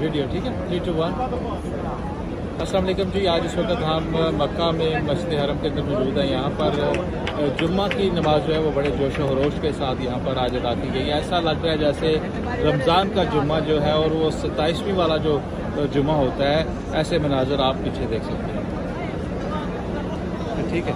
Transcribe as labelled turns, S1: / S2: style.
S1: Video, ठीक है? Three two one Aslam ji, आज इस वक्त हम मक्का में मस्जिद हरम के अंदर मौजूद हैं। यहाँ पर जुम्मा की नमाज़ जो है वो बड़े जोश वरोश के साथ यहाँ पर आज अदा की गई है। ऐसा लग रहा है जैसे रमज़ान का जुम्मा जो है और वो सत्ताईसवीं वाला जो जुम्मा होता है, ऐसे मनाजर आप पीछे देख सकते हैं। ठीक है?